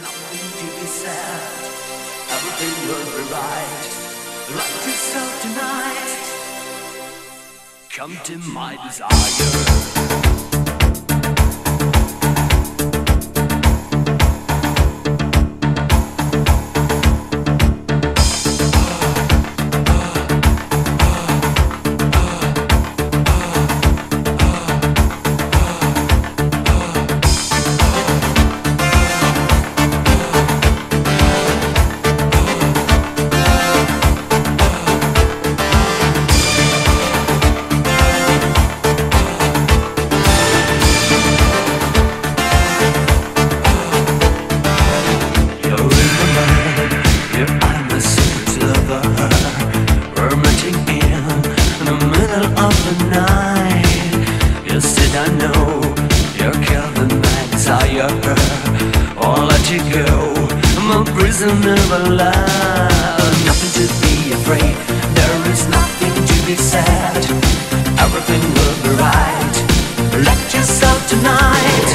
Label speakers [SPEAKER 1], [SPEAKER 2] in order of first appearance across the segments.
[SPEAKER 1] nothing to be said. Everything will be right. Like yourself tonight. Come to my desire. I'll let you go. I'm a prisoner of love. Nothing to be afraid. There is nothing to be said. Everything will be right. Let yourself tonight.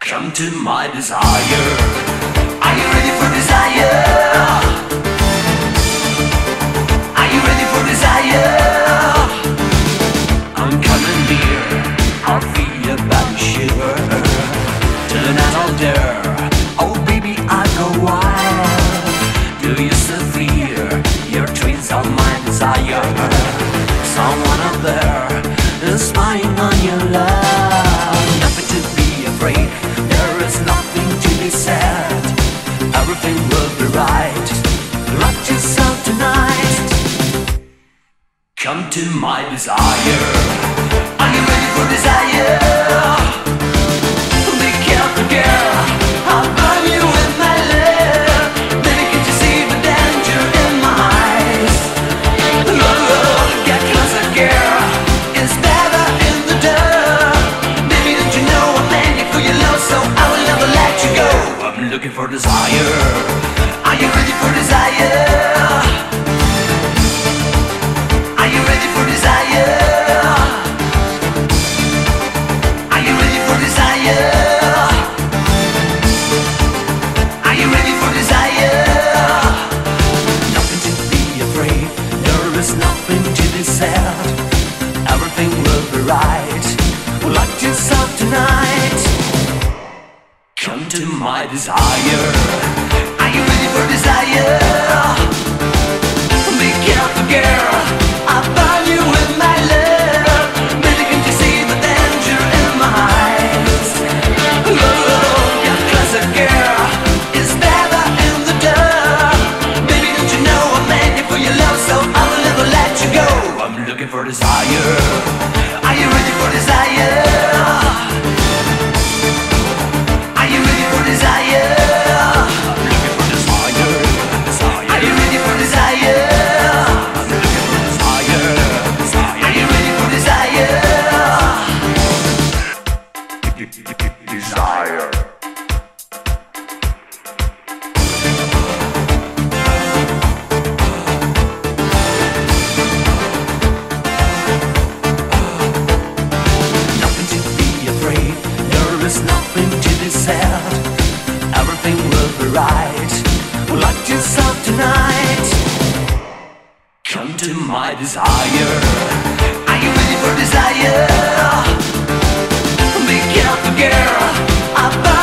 [SPEAKER 1] Come to my desire. Come to my desire. Are you ready for desire? Be careful, girl. I'll burn you with my love. Baby, can't you see the danger in my eyes? Love, girl. It's better in the dark. Baby, don't you know I'm for your love, so I will never let you go. I'm looking for desire. Are you ready for desire? Tonight. Come to my desire. Are you ready for desire? Be careful, girl. I'll burn you my love. Can't you see the danger in my eyes? Oh, Closer, girl. Better in the dark. Baby, don't you know I'm for your love, so I will never let you go. I'm looking for desire. Are you ready for desire? There is nothing to be said. Everything will be right. Lock yourself tonight. Come to my desire. Are you ready for desire? Be careful, girl. I'll